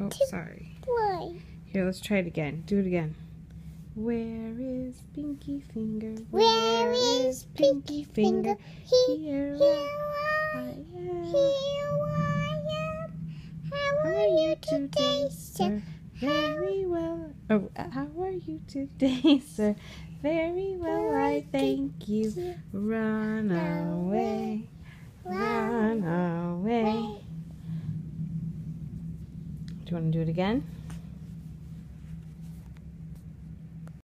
Oh, sorry. Why? Here, let's try it again. Do it again. Where is Pinky Finger? Where is Pinky Finger? He, Here, here I I am. Here I am. How How are you today, sir? Very well. Oh, uh, how are you today, sir? Very well, I thank you. Run away. Do you want to do it again?